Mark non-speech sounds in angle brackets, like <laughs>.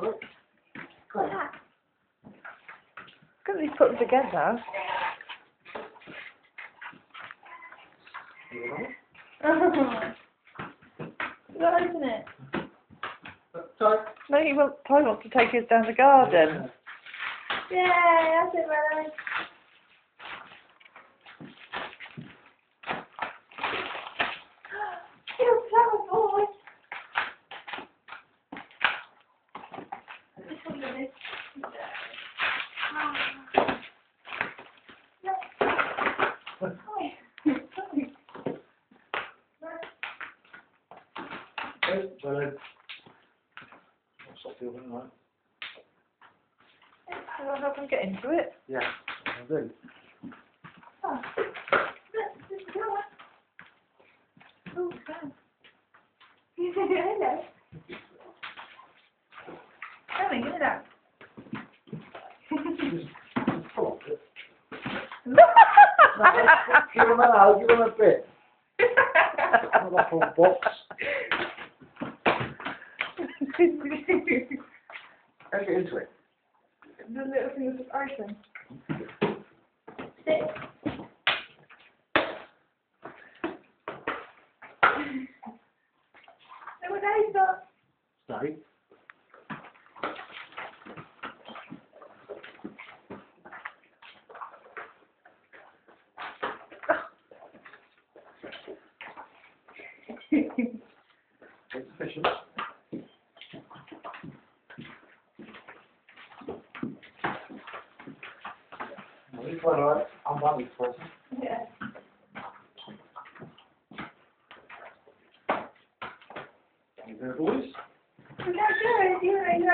Look. Got at these put them together. Look, open it. Sorry. No, he won't, wants to take us down the garden. Yeah, that's it, brother. This one. Okay, so. What's that feeling like? Well, how can I get into it? Yeah, I do. Oh. God. <laughs> Hello. Give him an hour, give him a bit. Not that box. Let's into it. The little thing with the arson. Sit. Is? Stay. It's efficient. I'm happy for it. Yeah. You there, boys? Don't know what you're. Thing.